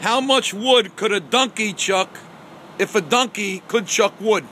How much wood could a donkey chuck if a donkey could chuck wood?